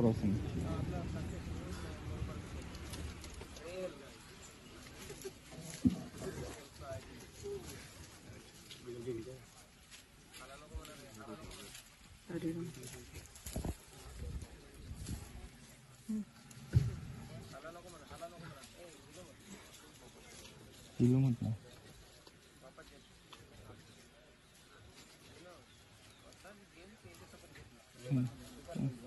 Crossing kilo मतलब Hmm. Hmm.